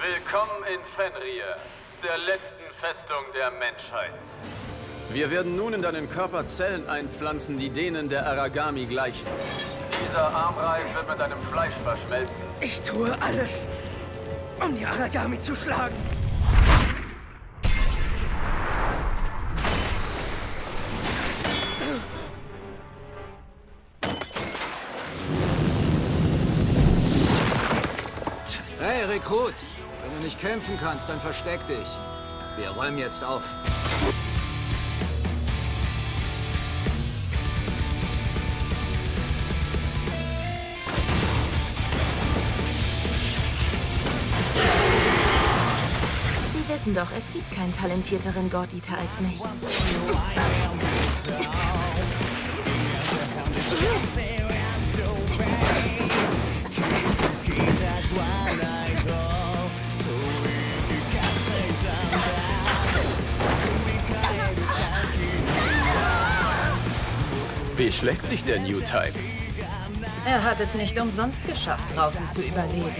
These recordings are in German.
Willkommen in Fenrir, der letzten Festung der Menschheit. Wir werden nun in deinen Körper Zellen einpflanzen, die denen der Aragami gleichen. Dieser Armreif wird mit deinem Fleisch verschmelzen. Ich tue alles, um die Aragami zu schlagen. Hey, Rekrut! Wenn du nicht kämpfen kannst, dann versteck dich. Wir räumen jetzt auf. Sie wissen doch, es gibt keinen talentierteren God-Eater als mich. Wie schlägt sich der New Type? Er hat es nicht umsonst geschafft, draußen zu überleben.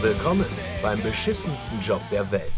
Willkommen beim beschissensten Job der Welt.